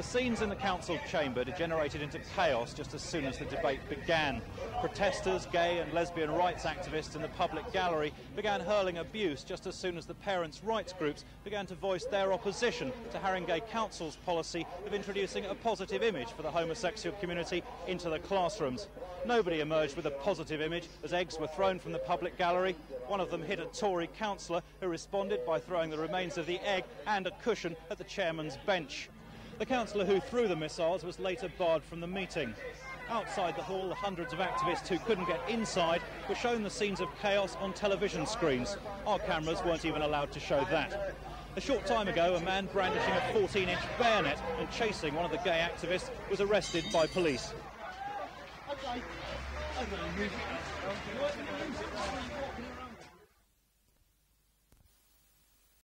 The scenes in the council chamber degenerated into chaos just as soon as the debate began. Protesters, gay and lesbian rights activists in the public gallery began hurling abuse just as soon as the parents' rights groups began to voice their opposition to Haringey Council's policy of introducing a positive image for the homosexual community into the classrooms. Nobody emerged with a positive image as eggs were thrown from the public gallery. One of them hit a Tory councillor who responded by throwing the remains of the egg and a cushion at the chairman's bench. The councillor who threw the missiles was later barred from the meeting. Outside the hall, hundreds of activists who couldn't get inside were shown the scenes of chaos on television screens. Our cameras weren't even allowed to show that. A short time ago, a man brandishing a 14 inch bayonet and chasing one of the gay activists was arrested by police. Okay.